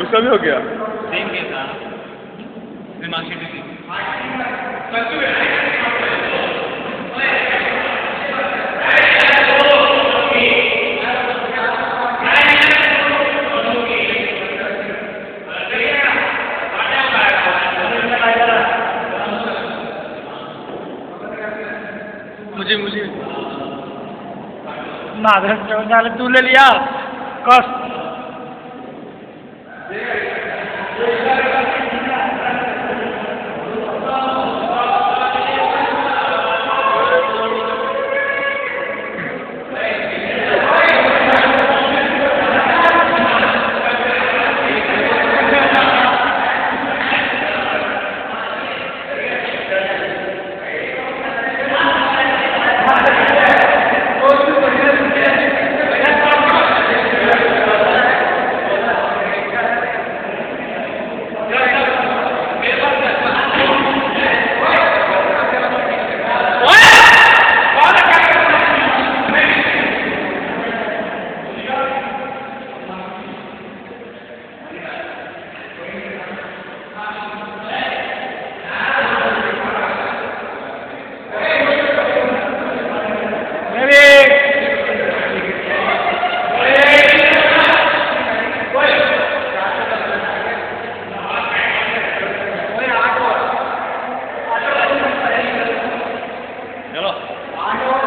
उसका भी हो गया। सेम केस था मार्कशीट मुझे मुझे। ना तू ले लिया कस I know